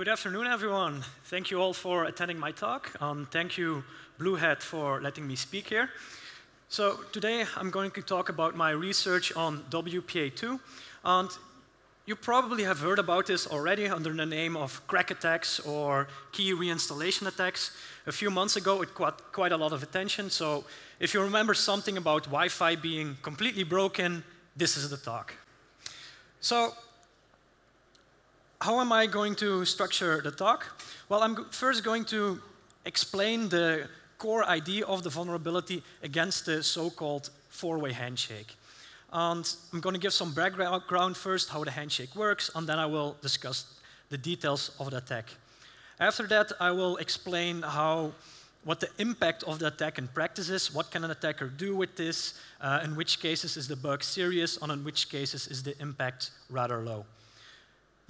Good afternoon, everyone. Thank you all for attending my talk. Um, thank you, BlueHat, for letting me speak here. So today I'm going to talk about my research on WPA2. And you probably have heard about this already under the name of KRACK attacks or key reinstallation attacks. A few months ago, it got quite a lot of attention. So if you remember something about Wi-Fi being completely broken, this is the talk. So how am I going to structure the talk? Well, I'm first going to explain the core idea of the vulnerability against the so-called four-way handshake. And I'm going to give some background first, how the handshake works, and then I will discuss the details of the attack. After that, I will explain how, what the impact of the attack in practice is, what can an attacker do with this, uh, in which cases is the bug serious, and in which cases is the impact rather low.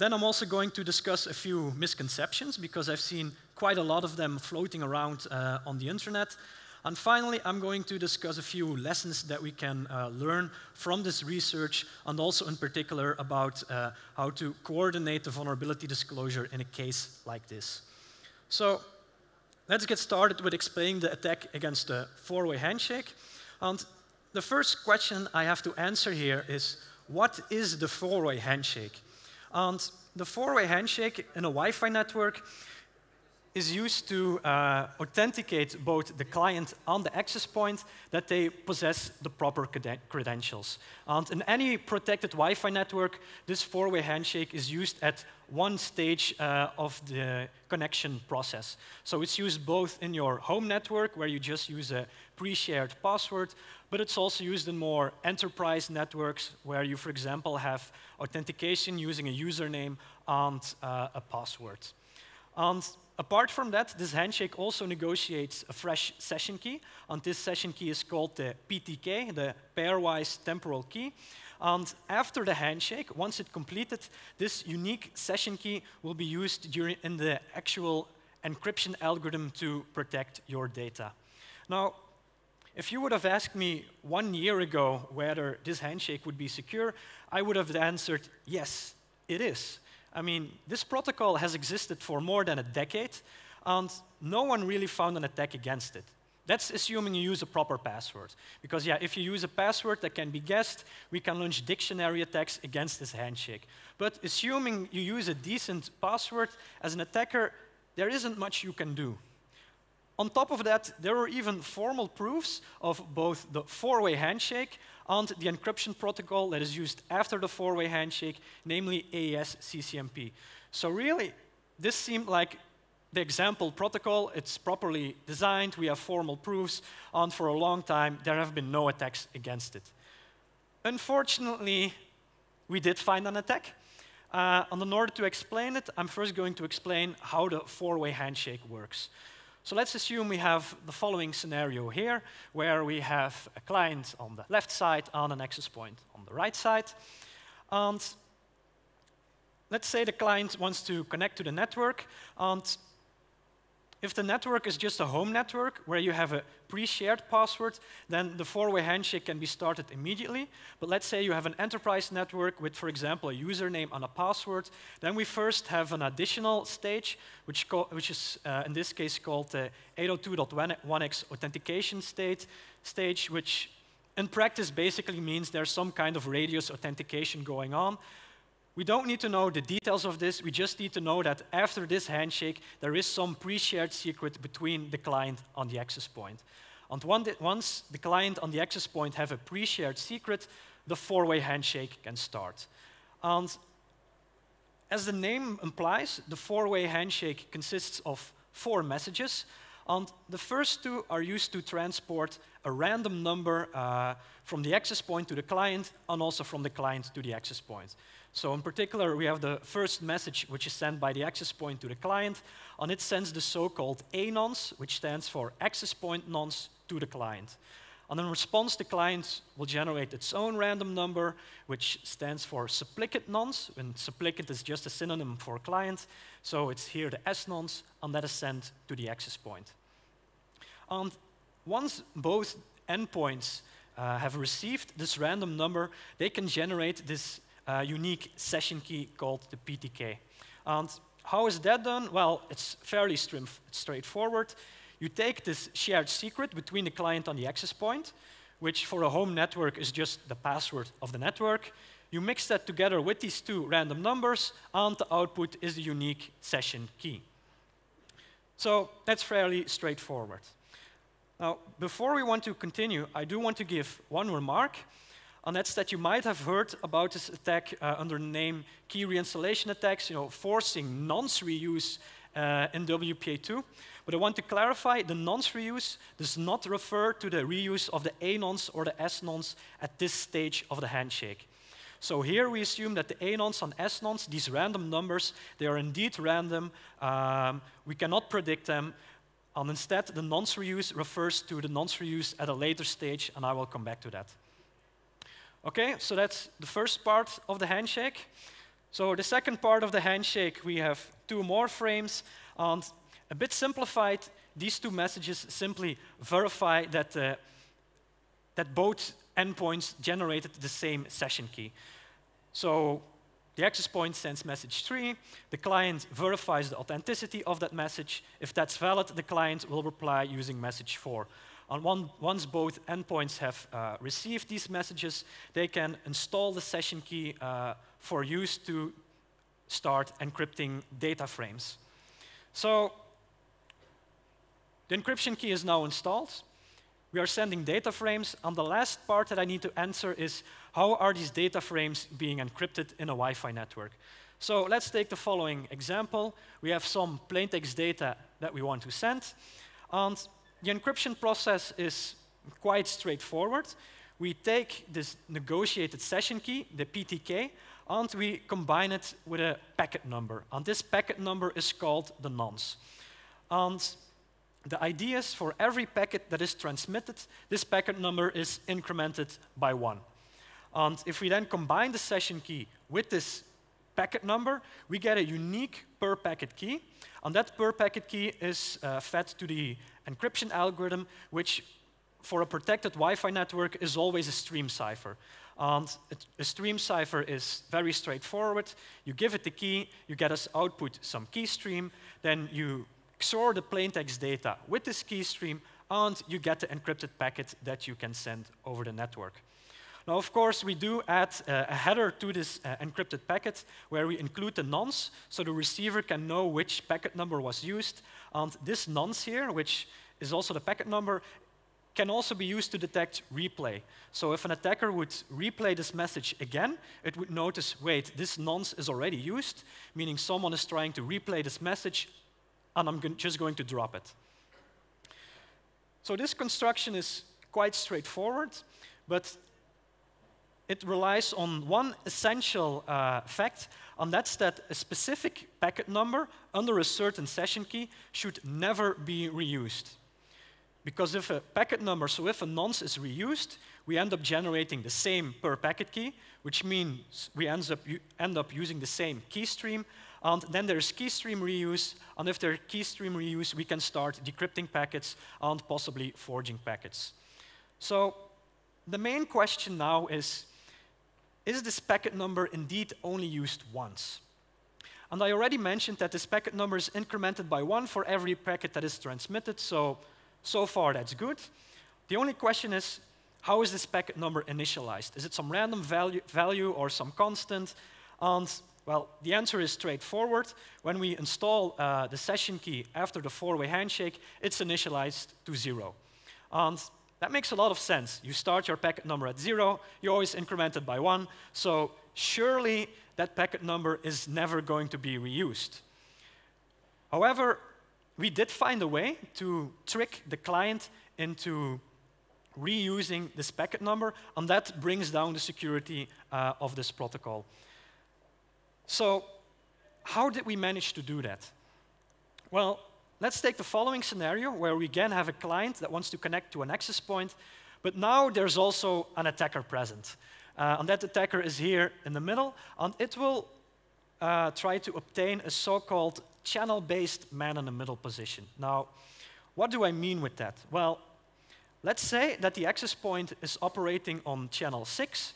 Then I'm also going to discuss a few misconceptions because I've seen quite a lot of them floating around uh, on the internet. And finally, I'm going to discuss a few lessons that we can uh, learn from this research and also in particular about uh, how to coordinate the vulnerability disclosure in a case like this. So let's get started with explaining the attack against the four-way handshake. And the first question I have to answer here is, what is the four-way handshake? And the four-way handshake in a Wi-Fi network is used to uh, authenticate both the client and the access point that they possess the proper credentials. And in any protected Wi-Fi network, this four-way handshake is used at one stage uh, of the connection process. So it's used both in your home network, where you just use a pre-shared password, but it's also used in more enterprise networks, where you, for example, have authentication using a username and uh, a password. And Apart from that, this handshake also negotiates a fresh session key, and this session key is called the PTK, the pairwise temporal key. And after the handshake, once it's completed, this unique session key will be used during, in the actual encryption algorithm to protect your data. Now, if you would have asked me one year ago whether this handshake would be secure, I would have answered, yes, it is. I mean, this protocol has existed for more than a decade, and no one really found an attack against it. That's assuming you use a proper password. Because, yeah, if you use a password that can be guessed, we can launch dictionary attacks against this handshake. But assuming you use a decent password, as an attacker, there isn't much you can do. On top of that, there were even formal proofs of both the four-way handshake and the encryption protocol that is used after the four-way handshake, namely AES CCMP. So really, this seemed like the example protocol. It's properly designed, we have formal proofs, and for a long time, there have been no attacks against it. Unfortunately, we did find an attack. Uh, and in order to explain it, I'm first going to explain how the four-way handshake works. So let's assume we have the following scenario here, where we have a client on the left side and an access point on the right side. And let's say the client wants to connect to the network, and if the network is just a home network where you have a pre-shared password, then the four-way handshake can be started immediately. But let's say you have an enterprise network with, for example, a username and a password. Then we first have an additional stage, which, which is uh, in this case called the 802.1x authentication state, stage, which in practice basically means there's some kind of RADIUS authentication going on. We don't need to know the details of this. We just need to know that after this handshake, there is some pre-shared secret between the client and the access point. And once the client and the access point have a pre-shared secret, the four-way handshake can start. And as the name implies, the four-way handshake consists of four messages. And the first two are used to transport a random number uh, from the access point to the client and also from the client to the access point. So in particular, we have the first message, which is sent by the access point to the client, and it sends the so-called A nonce, which stands for access point nonce, to the client. And in response, the client will generate its own random number, which stands for supplicant nonce, and supplicant is just a synonym for client. So it's here the S nonce, and that is sent to the access point. And once both endpoints uh, have received this random number, they can generate this uh, unique session key called the PTK. And how is that done? Well, it's fairly straightforward. You take this shared secret between the client and the access point, which for a home network is just the password of the network. You mix that together with these two random numbers, and the output is the unique session key. So that's fairly straightforward. Now, before we want to continue, I do want to give one remark, and that's that you might have heard about this attack uh, under the name key reinstallation attacks, you know, forcing nonce reuse uh, in WPA2. But I want to clarify, the nonce reuse does not refer to the reuse of the A nonce or the S nonce at this stage of the handshake. So here we assume that the A nonce and S nonce, these random numbers, they are indeed random. Um, we cannot predict them. And instead, the nonce reuse refers to the nonce reuse at a later stage, and I will come back to that. Okay, so that's the first part of the handshake. So the second part of the handshake, we have two more frames, and a bit simplified, these two messages simply verify that, uh, that both endpoints generated the same session key. So the access point sends message 3, the client verifies the authenticity of that message. If that's valid, the client will reply using message 4. And one, once both endpoints have uh, received these messages, they can install the session key uh, for use to start encrypting data frames. So the encryption key is now installed. We are sending data frames, and the last part that I need to answer is how are these data frames being encrypted in a Wi-Fi network? So let's take the following example. We have some plaintext data that we want to send, and the encryption process is quite straightforward. We take this negotiated session key, the PTK, and we combine it with a packet number. And this packet number is called the nonce. And the idea is for every packet that is transmitted, this packet number is incremented by one. And if we then combine the session key with this packet number, we get a unique per packet key. And that per packet key is uh, fed to the encryption algorithm, which for a protected Wi-Fi network is always a stream cipher. Um, and a stream cipher is very straightforward. You give it the key, you get as output some key stream, then you XOR the plaintext data with this key stream, and you get the encrypted packet that you can send over the network. Now, of course, we do add uh, a header to this uh, encrypted packet where we include the nonce, so the receiver can know which packet number was used. And this nonce here, which is also the packet number, can also be used to detect replay. So if an attacker would replay this message again, it would notice, wait, this nonce is already used, meaning someone is trying to replay this message and I'm just going to drop it. So this construction is quite straightforward, but it relies on one essential uh, fact, and that's that a specific packet number under a certain session key should never be reused. Because if a packet number, so if a nonce is reused, we end up generating the same per packet key, which means we end up, end up using the same key stream, and then there's keystream reuse, and if there's keystream reuse, we can start decrypting packets and possibly forging packets. So the main question now is, is this packet number indeed only used once? And I already mentioned that this packet number is incremented by one for every packet that is transmitted, so so far that's good. The only question is, how is this packet number initialized? Is it some random value, value or some constant? And well, the answer is straightforward. When we install uh, the session key after the four-way handshake, it's initialized to zero. And that makes a lot of sense. You start your packet number at zero, you always increment it by one, so surely that packet number is never going to be reused. However, we did find a way to trick the client into reusing this packet number, and that brings down the security uh, of this protocol. So how did we manage to do that? Well, let's take the following scenario where we again have a client that wants to connect to an access point, but now there's also an attacker present. Uh, and that attacker is here in the middle, and it will uh, try to obtain a so-called channel-based man-in-the-middle position. Now, what do I mean with that? Well, let's say that the access point is operating on channel 6,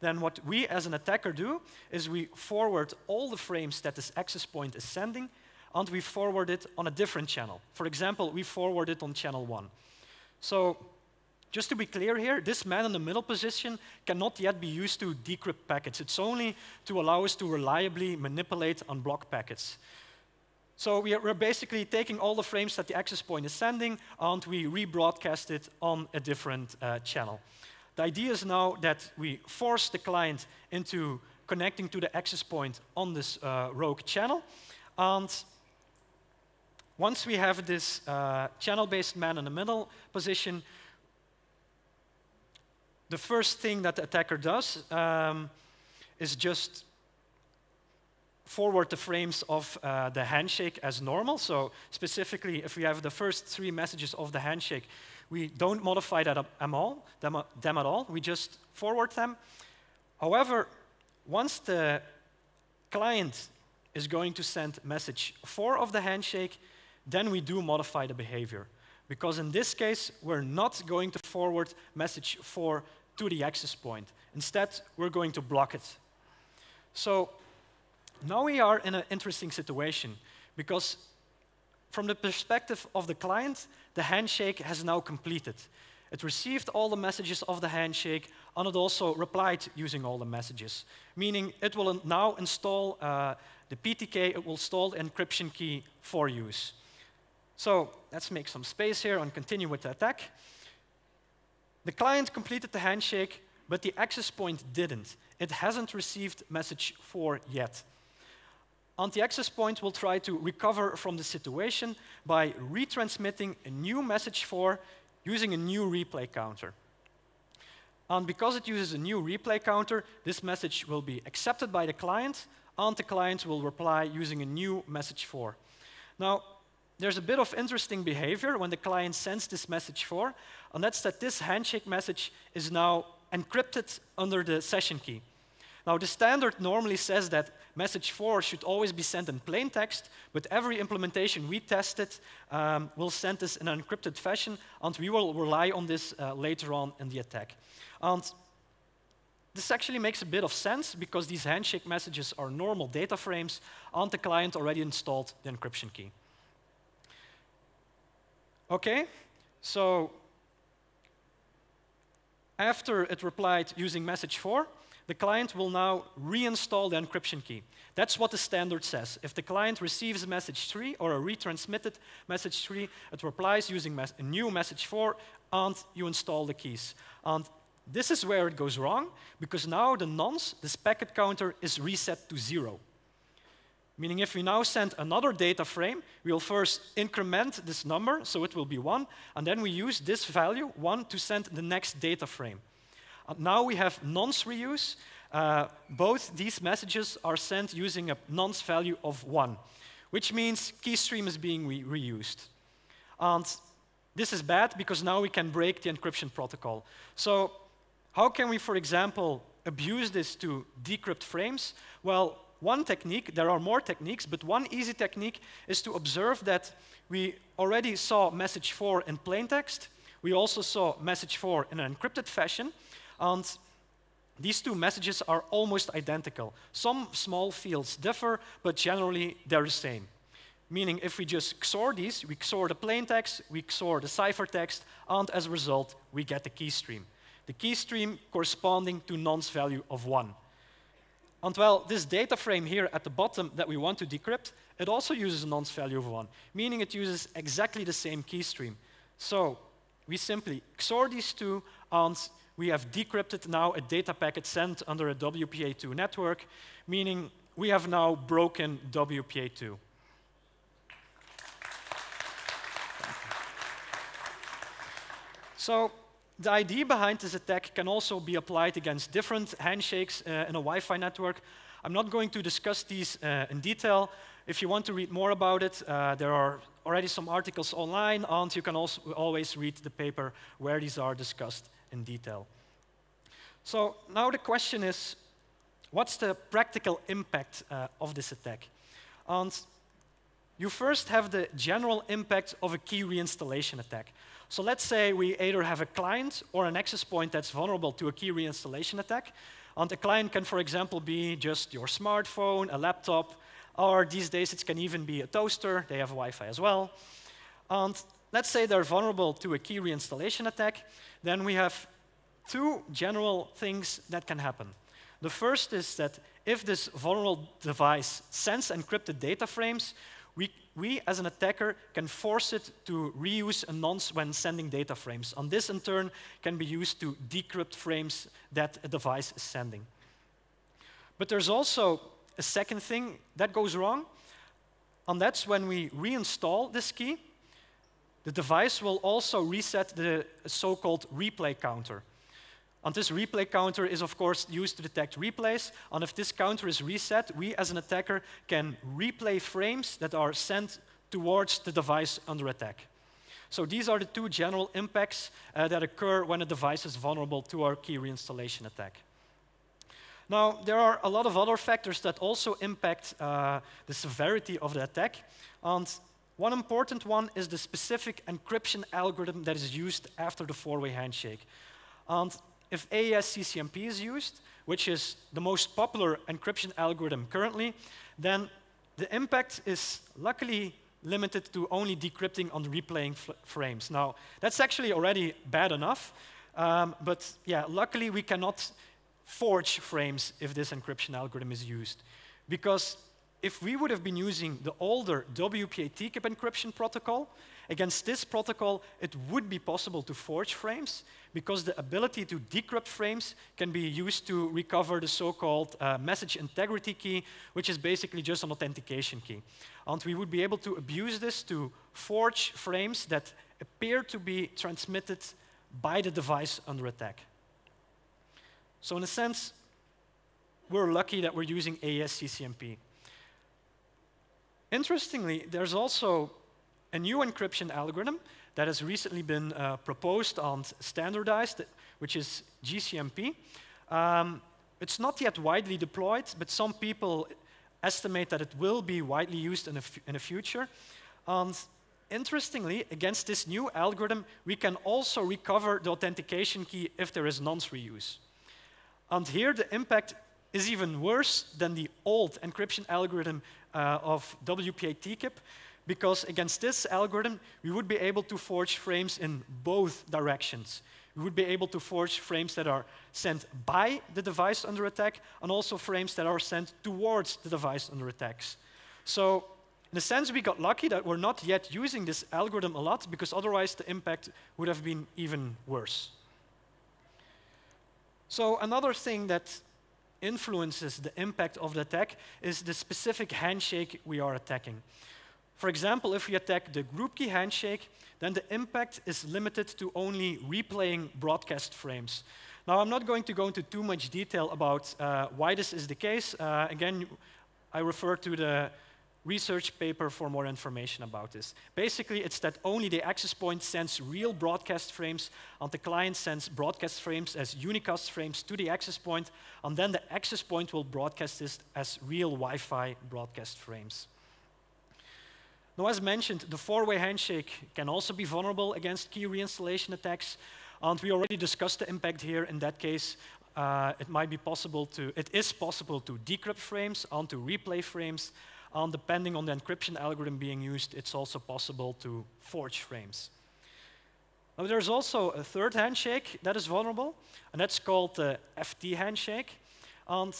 then what we as an attacker do is we forward all the frames that this access point is sending, and we forward it on a different channel. For example, we forward it on channel 1. So just to be clear here, this man in the middle position cannot yet be used to decrypt packets. It's only to allow us to reliably manipulate and block packets. So we are, basically taking all the frames that the access point is sending and we rebroadcast it on a different uh, channel. The idea is now that we force the client into connecting to the access point on this uh, rogue channel. And once we have this uh, channel-based man in the middle position, the first thing that the attacker does um, is just forward the frames of uh, the handshake as normal. So specifically, if we have the first three messages of the handshake, we don't modify that at all, them, them at all. We just forward them. However, once the client is going to send message four of the handshake, then we do modify the behavior. Because in this case, we're not going to forward message four to the access point. Instead, we're going to block it. So now we are in an interesting situation because from the perspective of the client, the handshake has now completed. It received all the messages of the handshake, and it also replied using all the messages, meaning it will now install uh, the PTK, it will install the encryption key for use. So let's make some space here and continue with the attack. The client completed the handshake, but the access point didn't. It hasn't received message 4 yet. And the access point will try to recover from the situation by retransmitting a new message 4 using a new replay counter. And because it uses a new replay counter, this message will be accepted by the client, and the client will reply using a new message 4. Now, there's a bit of interesting behavior when the client sends this message 4, and that's that this handshake message is now encrypted under the session key. Now, the standard normally says that message 4 should always be sent in plain text, but every implementation we tested um, will send this in an encrypted fashion, and we will rely on this uh, later on in the attack. And this actually makes a bit of sense because these handshake messages are normal data frames, and the client already installed the encryption key. Okay, so after it replied using message 4, the client will now reinstall the encryption key. That's what the standard says. If the client receives a message 3 or a retransmitted message 3, it replies using mes a new message 4 and you install the keys. And this is where it goes wrong because now the nonce, this packet counter, is reset to 0. Meaning if we now send another data frame, we will first increment this number, so it will be 1, and then we use this value, 1, to send the next data frame. And now we have nonce reuse. Uh, both these messages are sent using a nonce value of 1, which means keystream is being re reused. And this is bad because now we can break the encryption protocol. So how can we, for example, abuse this to decrypt frames? Well, one technique, there are more techniques, but one easy technique is to observe that we already saw message 4 in plain text. We also saw message 4 in an encrypted fashion. And these two messages are almost identical. Some small fields differ, but generally they're the same. Meaning if we just XOR these, we XOR the plain text, we XOR the ciphertext, and as a result, we get the key stream. The key stream corresponding to nonce value of 1. And well, this data frame here at the bottom that we want to decrypt, it also uses a nonce value of 1, meaning it uses exactly the same key stream. So we simply XOR these two, and we have decrypted now a data packet sent under a WPA2 network, meaning we have now broken WPA2. So the idea behind this attack can also be applied against different handshakes uh, in a Wi-Fi network. I'm not going to discuss these uh, in detail. If you want to read more about it, uh, there are already some articles online, and you can also always read the paper where these are discussed in detail. So now the question is, what's the practical impact uh, of this attack? And you first have the general impact of a key reinstallation attack. So let's say we either have a client or an access point that's vulnerable to a key reinstallation attack. And the client can, for example, be just your smartphone, a laptop, or these days it can even be a toaster. They have Wi-Fi as well. And let's say they're vulnerable to a key reinstallation attack. Then we have two general things that can happen. The first is that if this vulnerable device sends encrypted data frames, we, we as an attacker can force it to reuse a nonce when sending data frames. And this in turn can be used to decrypt frames that a device is sending. But there's also a second thing that goes wrong, and that's when we reinstall this key, the device will also reset the so-called replay counter. And this replay counter is, of course, used to detect replays. And if this counter is reset, we as an attacker can replay frames that are sent towards the device under attack. So these are the two general impacts uh, that occur when a device is vulnerable to our key reinstallation attack. Now, there are a lot of other factors that also impact uh, the severity of the attack. And one important one is the specific encryption algorithm that is used after the four-way handshake. And if AES CCMP is used, which is the most popular encryption algorithm currently, then the impact is luckily limited to only decrypting on replaying frames. Now, that's actually already bad enough, um, but yeah, luckily we cannot forge frames if this encryption algorithm is used. Because if we would have been using the older WPA TKIP encryption protocol, against this protocol, it would be possible to forge frames because the ability to decrypt frames can be used to recover the so-called uh, message integrity key, which is basically just an authentication key. And we would be able to abuse this to forge frames that appear to be transmitted by the device under attack. So in a sense, we're lucky that we're using AES CCMP. Interestingly, there's also a new encryption algorithm that has recently been uh, proposed and standardized, which is GCMP. Um, it's not yet widely deployed, but some people estimate that it will be widely used in in the future. And interestingly, against this new algorithm, we can also recover the authentication key if there is nonce reuse. And here the impact is even worse than the old encryption algorithm uh, of WPA TKIP, because against this algorithm, we would be able to forge frames in both directions. We would be able to forge frames that are sent by the device under attack, and also frames that are sent towards the device under attacks. So in a sense, we got lucky that we're not yet using this algorithm a lot, because otherwise the impact would have been even worse. So another thing that influences the impact of the attack is the specific handshake we are attacking. For example, if we attack the group key handshake, then the impact is limited to only replaying broadcast frames. Now, I'm not going to go into too much detail about uh, why this is the case. Uh, again, I refer to the research paper for more information about this. Basically, it's that only the access point sends real broadcast frames, and the client sends broadcast frames as unicast frames to the access point, and then the access point will broadcast this as real Wi-Fi broadcast frames. Now, as mentioned, the four-way handshake can also be vulnerable against key reinstallation attacks, and we already discussed the impact here. In that case, uh, it might be possible to, it is possible to decrypt frames and to replay frames, and depending on the encryption algorithm being used, it's also possible to forge frames. Now, there's also a third handshake that is vulnerable, and that's called the FT handshake. And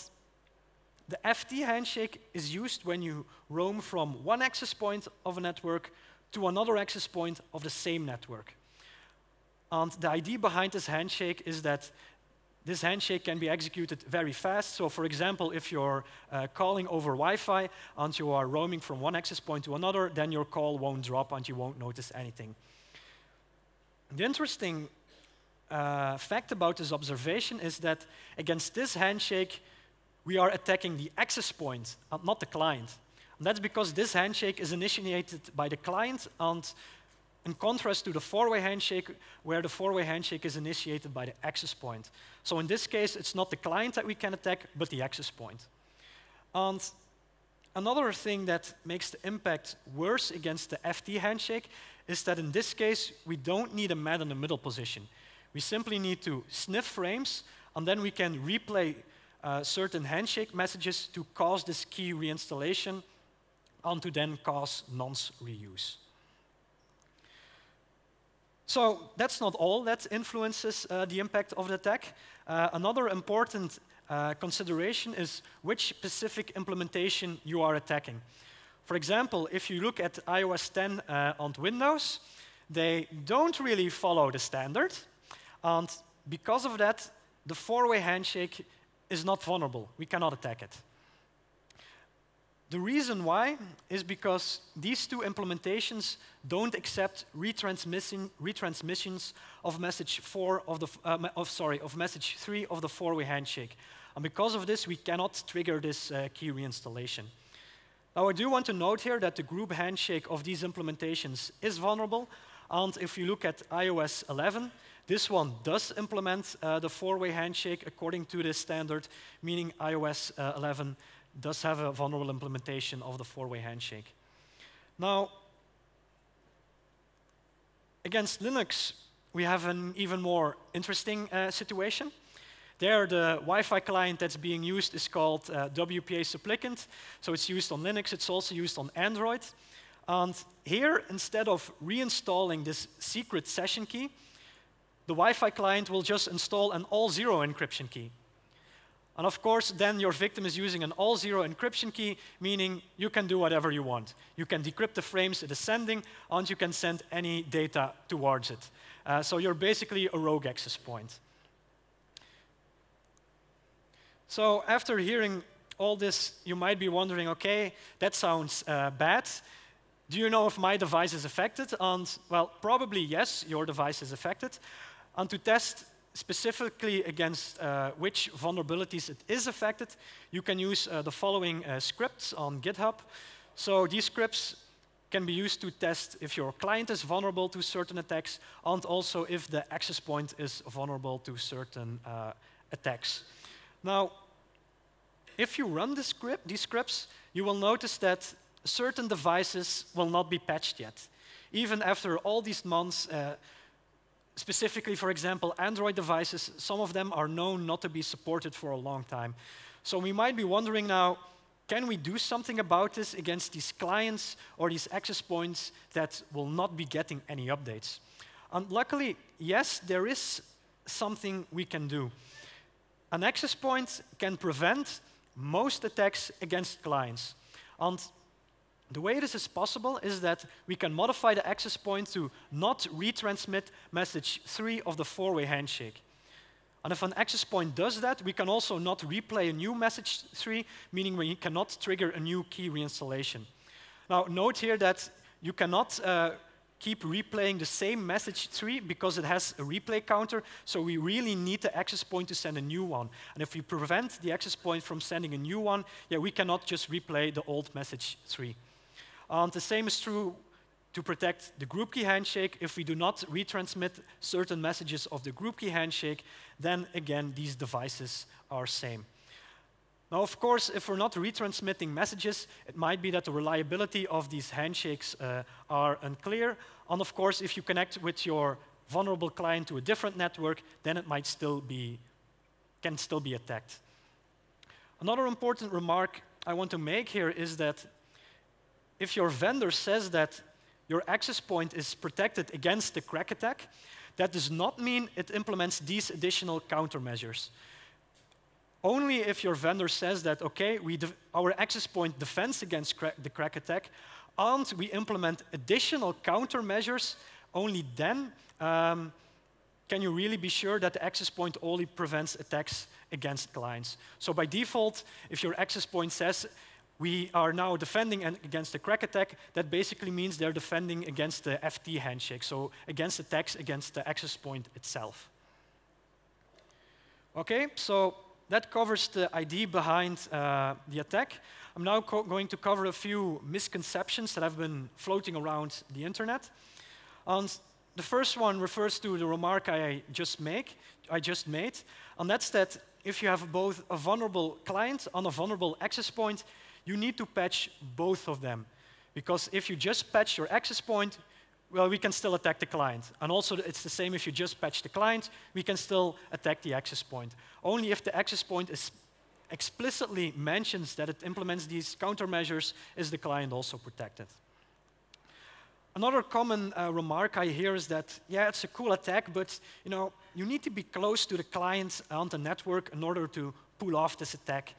the FT handshake is used when you roam from one access point of a network to another access point of the same network. And the idea behind this handshake is that this handshake can be executed very fast. So for example, if you're uh, calling over Wi-Fi and you are roaming from one access point to another, then your call won't drop and you won't notice anything. The interesting uh, fact about this observation is that against this handshake, we are attacking the access point and not the client. And that's because this handshake is initiated by the client and in contrast to the four-way handshake, where the four-way handshake is initiated by the access point. So in this case, it's not the client that we can attack, but the access point. And another thing that makes the impact worse against the FT handshake is that in this case, we don't need a man in the middle position. We simply need to sniff frames, and then we can replay uh, certain handshake messages to cause this key reinstallation and to then cause nonce reuse. So that's not all that influences uh, the impact of the attack. Uh, another important uh, consideration is which specific implementation you are attacking. For example, if you look at iOS 10 uh, on Windows, they don't really follow the standard. And because of that, the four-way handshake is not vulnerable. We cannot attack it. The reason why is because these two implementations don't accept retransmission, retransmissions of message four of the uh, of sorry of message three of the four-way handshake, and because of this, we cannot trigger this uh, key reinstallation. Now, I do want to note here that the group handshake of these implementations is vulnerable, and if you look at iOS 11, this one does implement uh, the four-way handshake according to this standard, meaning iOS uh, 11 does have a vulnerable implementation of the four-way handshake. Now, against Linux, we have an even more interesting uh, situation. There, the Wi-Fi client that's being used is called uh, WPA supplicant. So it's used on Linux, it's also used on Android. And here, instead of reinstalling this secret session key, the Wi-Fi client will just install an all-zero encryption key. And of course, then your victim is using an all-zero encryption key, meaning you can do whatever you want. You can decrypt the frames it is sending, and you can send any data towards it. Uh, so you're basically a rogue access point. So after hearing all this, you might be wondering, okay, that sounds uh, bad. Do you know if my device is affected? And, well, probably yes, your device is affected. And to test specifically against uh, which vulnerabilities it is affected, you can use uh, the following uh, scripts on GitHub. So these scripts can be used to test if your client is vulnerable to certain attacks and also if the access point is vulnerable to certain uh, attacks. Now, if you run this script, these scripts, you will notice that certain devices will not be patched yet. Even after all these months, uh, specifically, for example, Android devices, some of them are known not to be supported for a long time. So we might be wondering now, can we do something about this against these clients or these access points that will not be getting any updates? And luckily, yes, there is something we can do. An access point can prevent most attacks against clients. And the way this is possible is that we can modify the access point to not retransmit message 3 of the four-way handshake. And if an access point does that, we can also not replay a new message 3, meaning we cannot trigger a new key reinstallation. Now, note here that you cannot uh, keep replaying the same message 3 because it has a replay counter, so we really need the access point to send a new one. And if we prevent the access point from sending a new one, yeah, we cannot just replay the old message 3. And the same is true to protect the group key handshake. If we do not retransmit certain messages of the group key handshake, then again, these devices are same. Now, of course, if we're not retransmitting messages, it might be that the reliability of these handshakes uh, are unclear. And of course, if you connect with your vulnerable client to a different network, then it might still be, can still be attacked. Another important remark I want to make here is that if your vendor says that your access point is protected against the KRACK attack, that does not mean it implements these additional countermeasures. Only if your vendor says that, okay, our access point defends against cra the KRACK attack, and we implement additional countermeasures, only then um, can you really be sure that the access point only prevents attacks against clients. So by default, if your access point says we are now defending against the KRACK attack. That basically means they're defending against the FT handshake, so against attacks against the access point itself. Okay, so that covers the idea behind uh, the attack. I'm now going to cover a few misconceptions that have been floating around the internet. And the first one refers to the remark I just make, I just made, and that's that if you have both a vulnerable client and a vulnerable access point, you need to patch both of them. Because if you just patch your access point, well, we can still attack the client. And also, it's the same if you just patch the client, we can still attack the access point. Only if the access point is explicitly mentions that it implements these countermeasures is the client also protected. Another common uh, remark I hear is that, yeah, it's a cool attack, but you know, you need to be close to the client on the network in order to pull off this attack.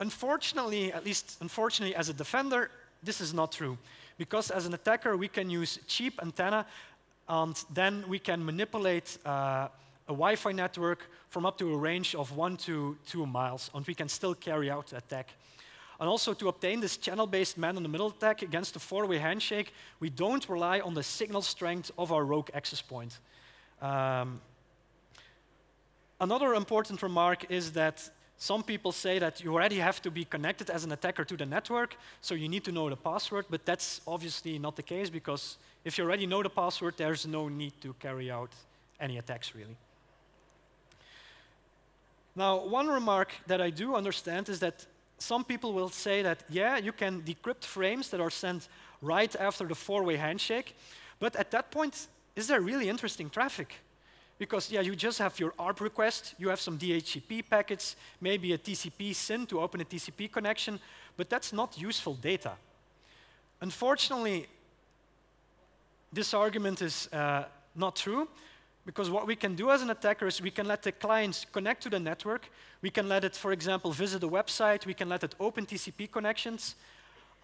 Unfortunately, at least unfortunately as a defender, this is not true. Because as an attacker, we can use cheap antenna, and then we can manipulate uh, a Wi-Fi network from up to a range of one to two miles, and we can still carry out the attack. And also to obtain this channel-based man-in-the-middle attack against a four-way handshake, we don't rely on the signal strength of our rogue access point. Um, another important remark is that some people say that you already have to be connected as an attacker to the network, so you need to know the password, but that's obviously not the case because if you already know the password, there's no need to carry out any attacks really. Now, one remark that I do understand is that some people will say that, yeah, you can decrypt frames that are sent right after the four-way handshake, but at that point, is there really interesting traffic? Because, yeah, you just have your ARP request, you have some DHCP packets, maybe a TCP SYN to open a TCP connection, but that's not useful data. Unfortunately, this argument is uh, not true because what we can do as an attacker is we can let the clients connect to the network. We can let it, for example, visit a website. We can let it open TCP connections.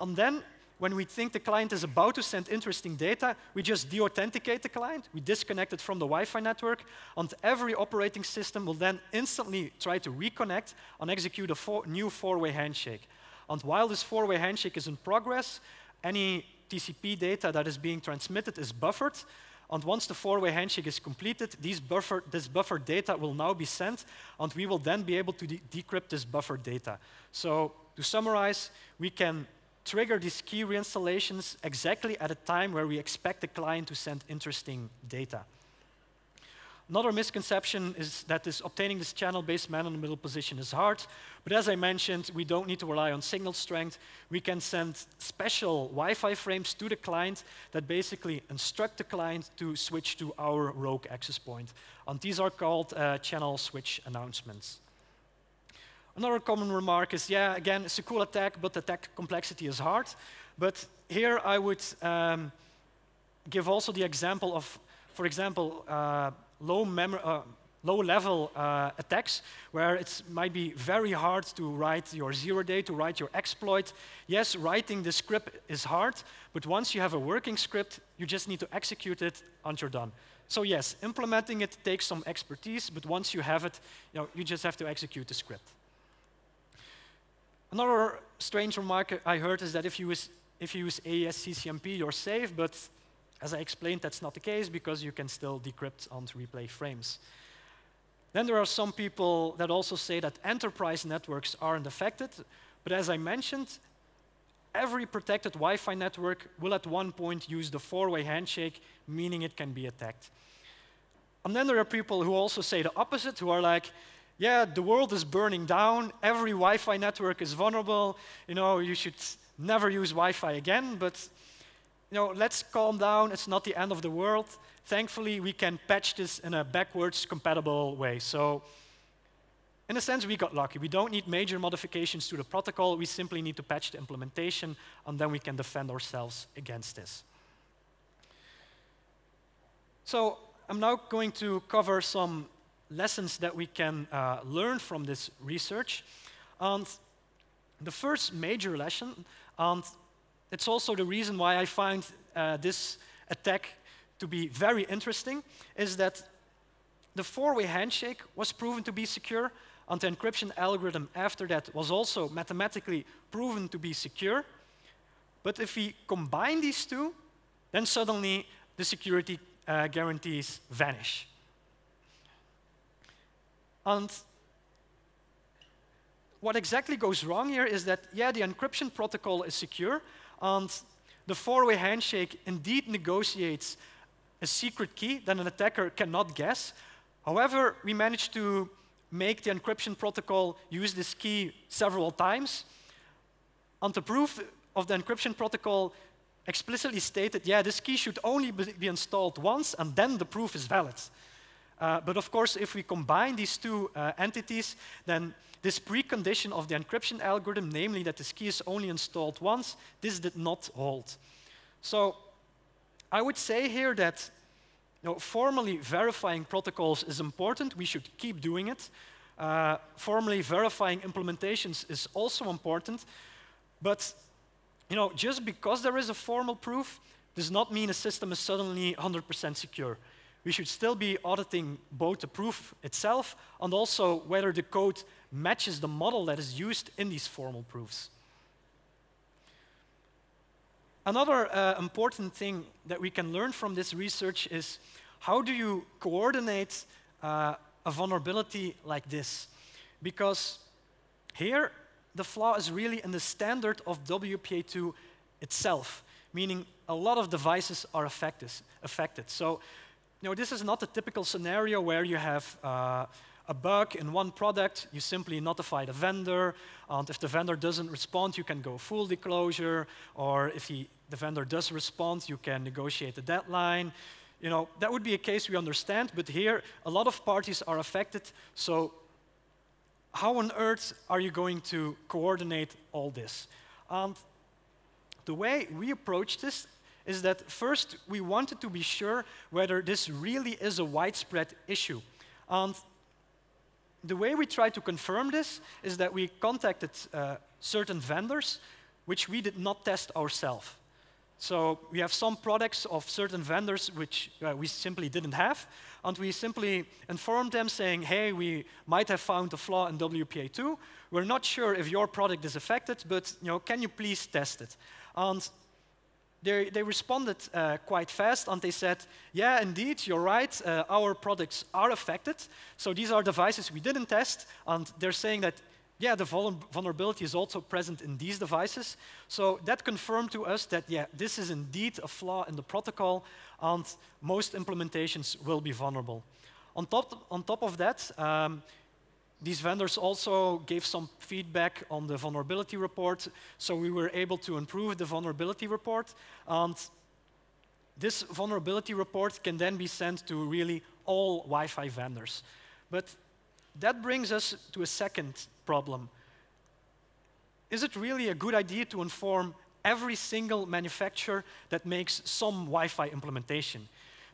And then, when we think the client is about to send interesting data, we just de-authenticate the client. We disconnect it from the Wi-Fi network. And every operating system will then instantly try to reconnect and execute a four new four-way handshake. And while this four-way handshake is in progress, any TCP data that is being transmitted is buffered, and once the four-way handshake is completed, buffer, this buffer data will now be sent, and we will then be able to de decrypt this buffer data. So to summarize, we can trigger these key reinstallations exactly at a time where we expect the client to send interesting data. Another misconception is that this obtaining this channel-based man-in-the-middle position is hard, but as I mentioned, we don't need to rely on signal strength. We can send special Wi-Fi frames to the client that basically instruct the client to switch to our rogue access point. And these are called uh, channel switch announcements. Another common remark is, yeah, again, it's a cool attack, but the attack complexity is hard. But here I would um, give also the example of, for example, uh, low, uh, low level uh, attacks where it might be very hard to write your zero day, to write your exploit. Yes, writing the script is hard, but once you have a working script, you just need to execute it and you're done. So yes, implementing it takes some expertise, but once you have it, you, know, you just have to execute the script. Another strange remark I heard is that if you use, if you use AES CCMP, you're safe, but as I explained, that's not the case because you can still decrypt and replay frames. Then there are some people that also say that enterprise networks aren't affected, but as I mentioned, every protected Wi-Fi network will at one point use the four-way handshake, meaning it can be attacked. And then there are people who also say the opposite, who are like, yeah, the world is burning down, every Wi-Fi network is vulnerable, you know, you should never use Wi-Fi again, but you know, let's calm down, it's not the end of the world. Thankfully, we can patch this in a backwards compatible way. So in a sense, we got lucky. We don't need major modifications to the protocol. We simply need to patch the implementation, and then we can defend ourselves against this. So I'm now going to cover some lessons that we can uh, learn from this research. And the first major lesson, and it's also the reason why I find uh, this attack to be very interesting, is that the four-way handshake was proven to be secure, and the encryption algorithm after that was also mathematically proven to be secure. But if we combine these two, then suddenly the security uh, guarantees vanish. And what exactly goes wrong here is that, yeah, the encryption protocol is secure, and the four-way handshake indeed negotiates a secret key that an attacker cannot guess. However, we managed to make the encryption protocol use this key several times. And the proof of the encryption protocol explicitly stated, yeah, this key should only be installed once and then the proof is valid. Uh, but of course, if we combine these two uh, entities, then this precondition of the encryption algorithm, namely that this key is only installed once, this did not hold. So I would say here that you know, formally verifying protocols is important. We should keep doing it. Uh, formally verifying implementations is also important. But you know, just because there is a formal proof does not mean a system is suddenly 100% secure. We should still be auditing both the proof itself and also whether the code matches the model that is used in these formal proofs. Another uh, important thing that we can learn from this research is how do you coordinate uh, a vulnerability like this? Because here, the flaw is really in the standard of WPA2 itself, meaning a lot of devices are affected. affected. So, you know, this is not a typical scenario where you have uh, a bug in one product, you simply notify the vendor, and if the vendor doesn't respond, you can go full disclosure, or if he, the vendor does respond, you can negotiate a deadline. You know, that would be a case we understand, but here a lot of parties are affected, so how on earth are you going to coordinate all this? And the way we approach this is that first we wanted to be sure whether this really is a widespread issue. And the way we tried to confirm this is that we contacted uh, certain vendors which we did not test ourselves. So we have some products of certain vendors which uh, we simply didn't have, and we simply informed them saying, hey, we might have found a flaw in WPA2. We're not sure if your product is affected, but you know, can you please test it? And they, they responded uh, quite fast and they said, yeah, indeed, you're right, uh, our products are affected. So these are devices we didn't test, and they're saying that, yeah, the vulnerability is also present in these devices. So that confirmed to us that, yeah, this is indeed a flaw in the protocol, and most implementations will be vulnerable. On top, on top of that, um, these vendors also gave some feedback on the vulnerability report, so we were able to improve the vulnerability report. And this vulnerability report can then be sent to really all Wi-Fi vendors. But that brings us to a second problem. Is it really a good idea to inform every single manufacturer that makes some Wi-Fi implementation?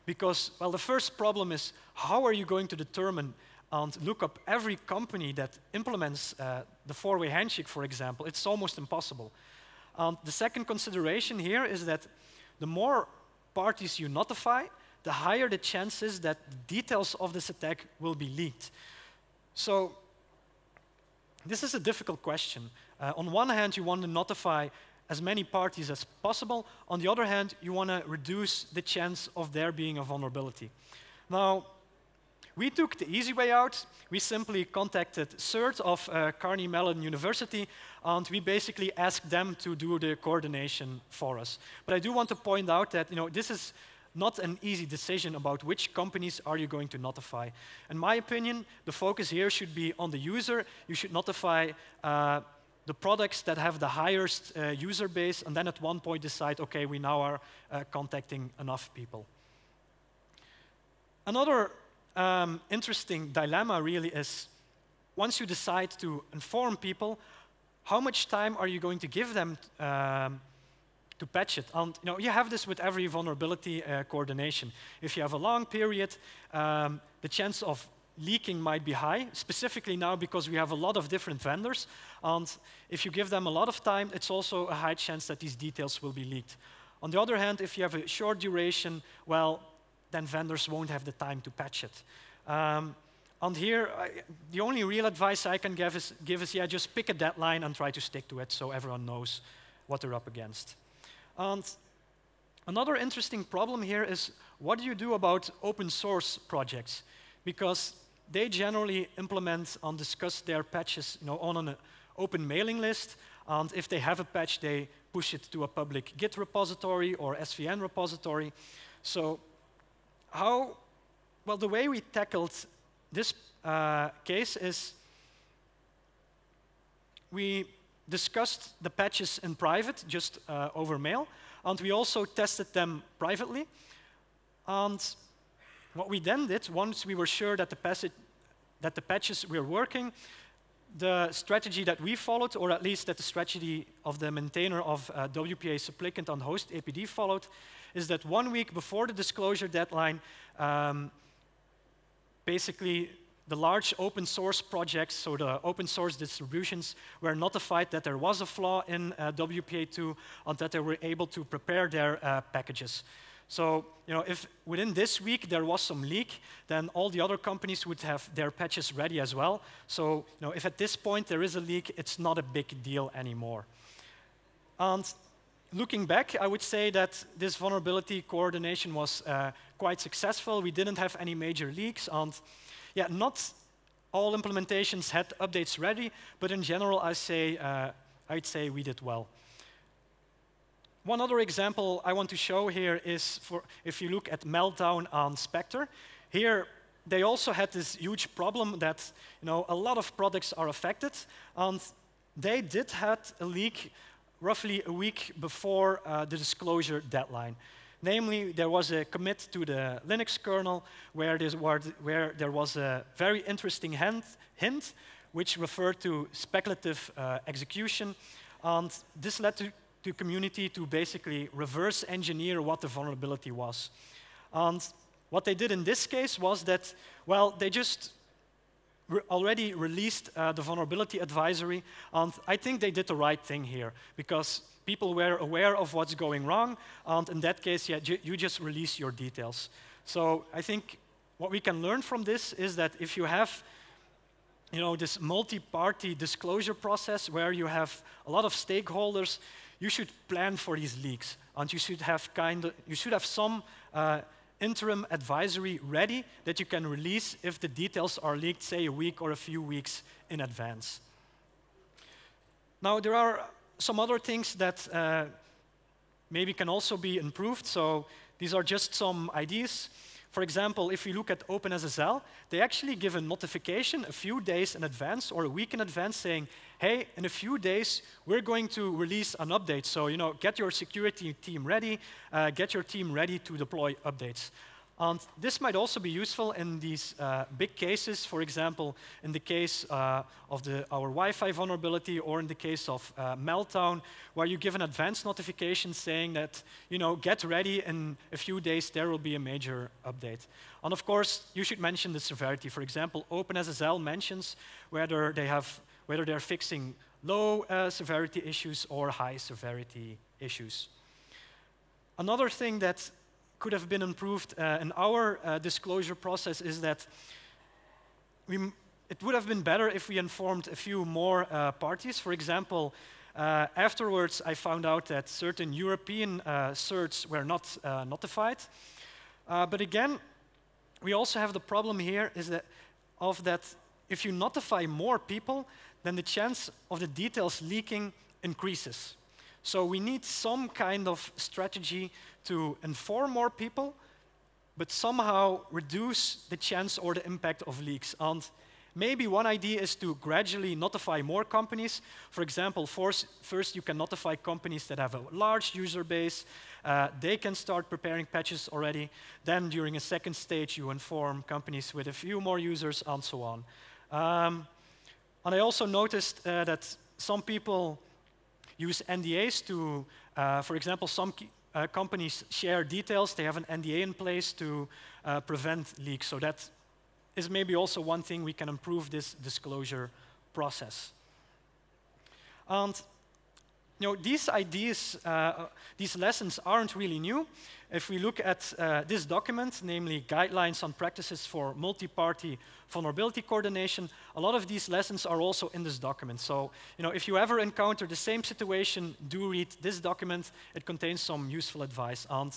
Because, well, the first problem is how are you going to determine and look up every company that implements uh, the four-way handshake, for example, it's almost impossible. And the second consideration here is that the more parties you notify, the higher the chances that details of this attack will be leaked. So this is a difficult question. Uh, on one hand, you want to notify as many parties as possible. On the other hand, you want to reduce the chance of there being a vulnerability. Now, we took the easy way out. We simply contacted CERT of uh, Carnegie Mellon University, and we basically asked them to do the coordination for us. But I do want to point out that you know, this is not an easy decision about which companies are you going to notify. In my opinion, the focus here should be on the user. You should notify uh, the products that have the highest uh, user base, and then at one point decide, okay, we now are uh, contacting enough people. Another um, interesting dilemma really is once you decide to inform people, how much time are you going to give them um, to patch it? And you know, you have this with every vulnerability uh, coordination. If you have a long period, um, the chance of leaking might be high, specifically now because we have a lot of different vendors. And if you give them a lot of time, it's also a high chance that these details will be leaked. On the other hand, if you have a short duration, well, then vendors won't have the time to patch it. Um, and here, I, the only real advice I can give is, give is, yeah, just pick a deadline and try to stick to it so everyone knows what they're up against. And another interesting problem here is what do you do about open source projects? Because they generally implement and discuss their patches you know, on an open mailing list, and if they have a patch, they push it to a public Git repository or SVN repository. So how, well, the way we tackled this uh, case is we discussed the patches in private, just uh, over mail, and we also tested them privately. And what we then did, once we were sure that the, that the patches were working, the strategy that we followed, or at least that the strategy of the maintainer of uh, WPA supplicant on hostapd followed, is that one week before the disclosure deadline, um, basically the large open source projects, so the open source distributions, were notified that there was a flaw in uh, WPA2 and that they were able to prepare their uh, packages. So, you know, if within this week there was some leak, then all the other companies would have their patches ready as well. So, you know, if at this point there is a leak, it's not a big deal anymore. And looking back, I would say that this vulnerability coordination was uh, quite successful. We didn't have any major leaks, and yeah, not all implementations had updates ready, but in general, I say, uh, I'd say we did well. One other example I want to show here is for if you look at Meltdown on Spectre. Here, they also had this huge problem that you know, a lot of products are affected, and they did have a leak roughly a week before uh, the disclosure deadline. Namely, there was a commit to the Linux kernel where, where there was a very interesting hint, hint which referred to speculative uh, execution, and this led to to community to basically reverse engineer what the vulnerability was. And what they did in this case was that, well, they just re already released uh, the vulnerability advisory, and I think they did the right thing here because people were aware of what's going wrong, and in that case, yeah, you just release your details. So I think what we can learn from this is that if you have you know, this multi-party disclosure process where you have a lot of stakeholders, you should plan for these leaks, and you should have kind of, you should have some uh, interim advisory ready that you can release if the details are leaked, say a week or a few weeks in advance. Now there are some other things that uh, maybe can also be improved. So these are just some ideas. For example, if we look at OpenSSL, they actually give a notification a few days in advance or a week in advance saying, hey, in a few days, we're going to release an update. So, you know, get your security team ready, uh, get your team ready to deploy updates. And this might also be useful in these uh, big cases, for example, in the case uh, of the, our Wi-Fi vulnerability or in the case of uh, Meltdown, where you give an advance notification saying that, you know, get ready, in a few days there will be a major update. And of course, you should mention the severity. For example, OpenSSL mentions whether, they have, whether they're fixing low uh, severity issues or high severity issues. Another thing that could have been improved uh, in our uh, disclosure process is that we, it would have been better if we informed a few more uh, parties. For example, uh, afterwards I found out that certain European uh, CERTs were not notified. but again, we also have the problem here is that of that if you notify more people, then the chance of the details leaking increases. So we need some kind of strategy to inform more people, but somehow reduce the chance or the impact of leaks. And maybe one idea is to gradually notify more companies. For example, first you can notify companies that have a large user base. Uh, they can start preparing patches already. Then during a second stage, you inform companies with a few more users and so on. Um, and I also noticed uh, that some people use NDAs to, uh, for example, some uh, companies share details. They have an NDA in place to uh, prevent leaks. So that is maybe also one thing we can improve this disclosure process. And you know, these ideas, uh, these lessons aren't really new. If we look at uh, this document, namely Guidelines on Practices for Multi-Party Vulnerability Coordination, a lot of these lessons are also in this document. So, you know, if you ever encounter the same situation, do read this document. It contains some useful advice. And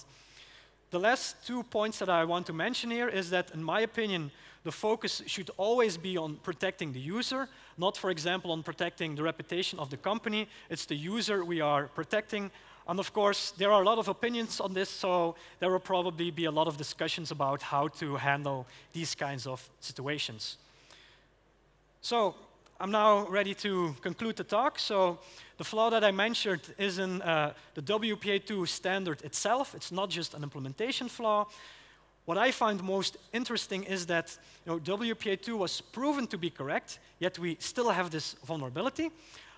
the last two points that I want to mention here is that, in my opinion, the focus should always be on protecting the user, not, for example, on protecting the reputation of the company. It's the user we are protecting. And of course, there are a lot of opinions on this, so there will probably be a lot of discussions about how to handle these kinds of situations. So, I'm now ready to conclude the talk. So the flaw that I mentioned is in uh, the WPA2 standard itself. It's not just an implementation flaw. What I find most interesting is that you know, WPA2 was proven to be correct, yet we still have this vulnerability.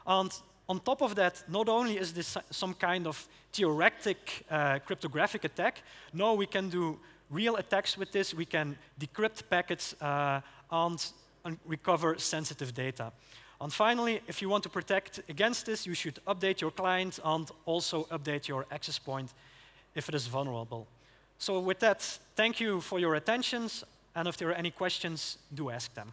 And on top of that, not only is this some kind of theoretic uh, cryptographic attack, no, we can do real attacks with this. We can decrypt packets uh, and, and recover sensitive data. And finally, if you want to protect against this, you should update your client and also update your access point if it is vulnerable. So with that, thank you for your attentions. and if there are any questions, do ask them.